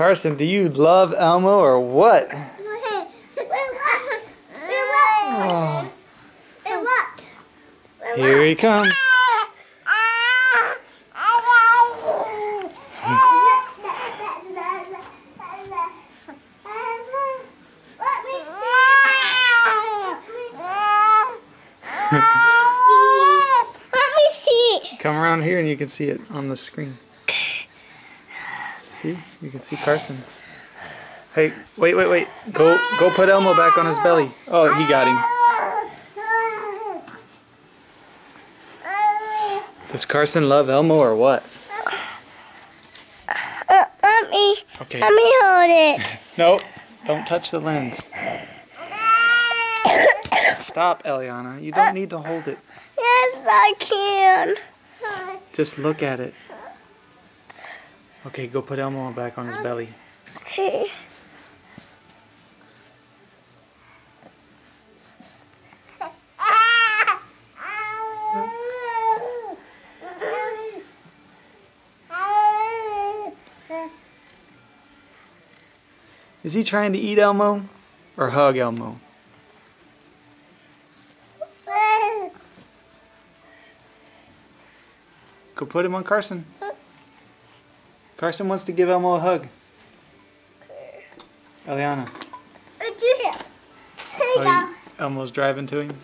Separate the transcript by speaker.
Speaker 1: Carson, do you love Elmo or what? Oh, here he comes.
Speaker 2: Let me see.
Speaker 1: Come around here and you can see it on the screen. See? You can see Carson. Hey, wait, wait, wait. Go go put Elmo back on his belly. Oh, he got him. Does Carson love Elmo or what?
Speaker 2: Uh, let me.
Speaker 1: Okay.
Speaker 2: Let me hold it.
Speaker 1: No, don't touch the lens. Stop, Elliana. You don't need to hold it.
Speaker 2: yes, I can.
Speaker 1: Just look at it. Okay, go put Elmo back on his um, belly.
Speaker 2: Okay.
Speaker 1: Is he trying to eat Elmo or hug Elmo? Go put him on Carson. Carson wants to give Elmo a hug.
Speaker 2: Elliana. You
Speaker 1: Oh, you- Elmo's driving to him.